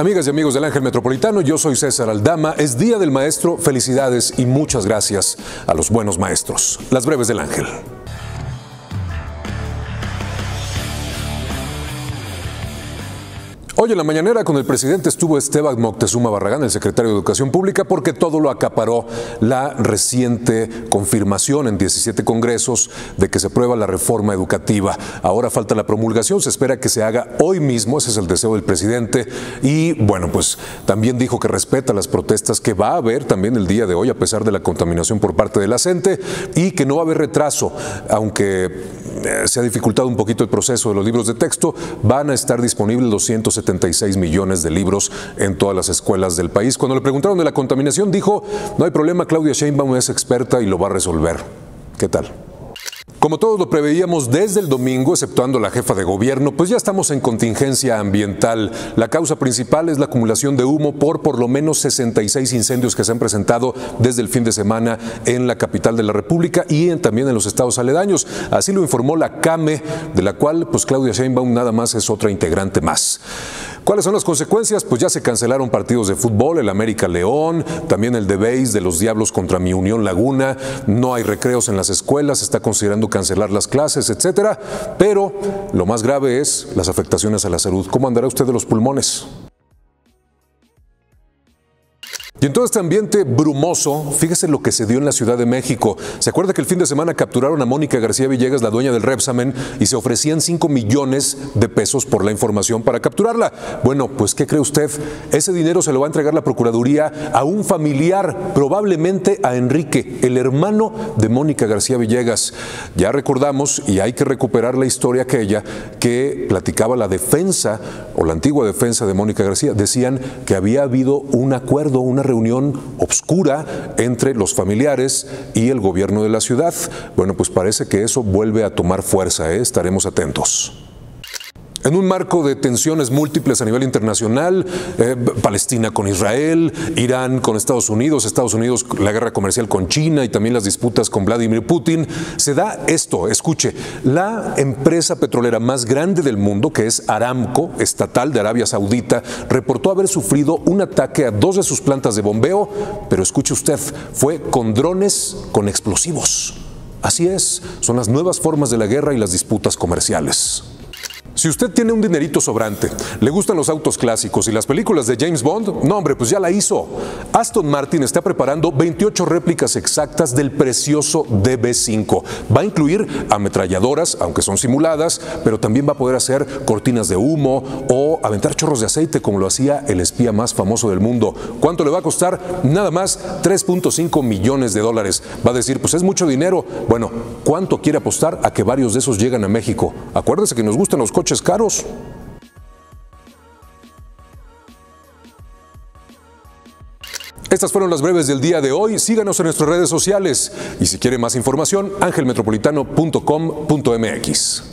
Amigas y amigos del Ángel Metropolitano, yo soy César Aldama. Es Día del Maestro. Felicidades y muchas gracias a los buenos maestros. Las breves del Ángel. Hoy en la mañanera con el presidente estuvo Esteban Moctezuma Barragán, el secretario de Educación Pública, porque todo lo acaparó la reciente confirmación en 17 congresos de que se aprueba la reforma educativa. Ahora falta la promulgación, se espera que se haga hoy mismo, ese es el deseo del presidente. Y bueno, pues también dijo que respeta las protestas que va a haber también el día de hoy, a pesar de la contaminación por parte de la CENTE, y que no va a haber retraso, aunque se ha dificultado un poquito el proceso de los libros de texto, van a estar disponibles 270 millones de libros en todas las escuelas del país. Cuando le preguntaron de la contaminación, dijo, no hay problema, Claudia Sheinbaum es experta y lo va a resolver. ¿Qué tal? Como todos lo preveíamos desde el domingo, exceptuando la jefa de gobierno, pues ya estamos en contingencia ambiental. La causa principal es la acumulación de humo por por lo menos 66 incendios que se han presentado desde el fin de semana en la capital de la República y también en los estados aledaños. Así lo informó la CAME, de la cual pues Claudia Sheinbaum nada más es otra integrante más. ¿Cuáles son las consecuencias? Pues ya se cancelaron partidos de fútbol, el América León, también el de Beis de los Diablos contra mi Unión Laguna, no hay recreos en las escuelas, se está considerando cancelar las clases, etcétera, pero lo más grave es las afectaciones a la salud. ¿Cómo andará usted de los pulmones? Y en todo este ambiente brumoso, fíjese lo que se dio en la Ciudad de México. ¿Se acuerda que el fin de semana capturaron a Mónica García Villegas, la dueña del Repsamen, y se ofrecían 5 millones de pesos por la información para capturarla? Bueno, pues ¿qué cree usted? Ese dinero se lo va a entregar la Procuraduría a un familiar, probablemente a Enrique, el hermano de Mónica García Villegas. Ya recordamos, y hay que recuperar la historia aquella, que platicaba la defensa, o la antigua defensa de Mónica García, decían que había habido un acuerdo, una reunión obscura entre los familiares y el gobierno de la ciudad. Bueno, pues parece que eso vuelve a tomar fuerza, ¿eh? estaremos atentos. En un marco de tensiones múltiples a nivel internacional, eh, Palestina con Israel, Irán con Estados Unidos, Estados Unidos la guerra comercial con China y también las disputas con Vladimir Putin, se da esto, escuche, la empresa petrolera más grande del mundo, que es Aramco, estatal de Arabia Saudita, reportó haber sufrido un ataque a dos de sus plantas de bombeo, pero escuche usted, fue con drones con explosivos. Así es, son las nuevas formas de la guerra y las disputas comerciales. Si usted tiene un dinerito sobrante, le gustan los autos clásicos y las películas de James Bond, no hombre, pues ya la hizo. Aston Martin está preparando 28 réplicas exactas del precioso DB5. Va a incluir ametralladoras, aunque son simuladas, pero también va a poder hacer cortinas de humo o aventar chorros de aceite como lo hacía el espía más famoso del mundo. ¿Cuánto le va a costar? Nada más 3.5 millones de dólares. Va a decir, pues es mucho dinero. Bueno, ¿cuánto quiere apostar a que varios de esos llegan a México? Acuérdese que nos gustan los caros. Estas fueron las breves del día de hoy. Síganos en nuestras redes sociales y si quiere más información, angelmetropolitano.com.mx.